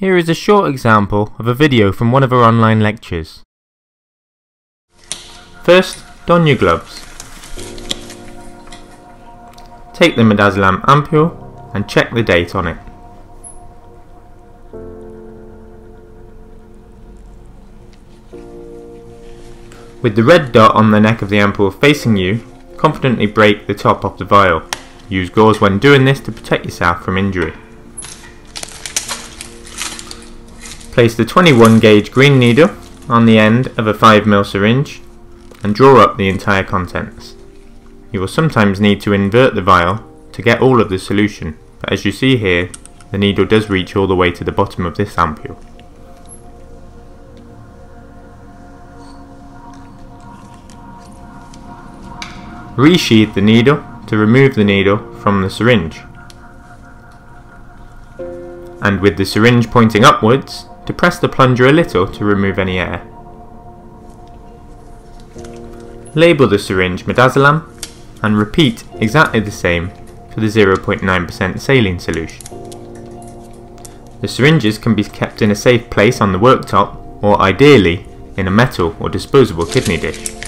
Here is a short example of a video from one of our online lectures. First, don your gloves. Take the midazolam ampule and check the date on it. With the red dot on the neck of the ampule facing you, confidently break the top of the vial. Use gauze when doing this to protect yourself from injury. Place the 21 gauge green needle on the end of a 5ml syringe and draw up the entire contents. You will sometimes need to invert the vial to get all of the solution, but as you see here, the needle does reach all the way to the bottom of this ampule. Resheathe the needle to remove the needle from the syringe. And with the syringe pointing upwards, depress the plunger a little to remove any air. Label the syringe midazolam and repeat exactly the same for the 0.9% saline solution. The syringes can be kept in a safe place on the worktop or ideally in a metal or disposable kidney dish.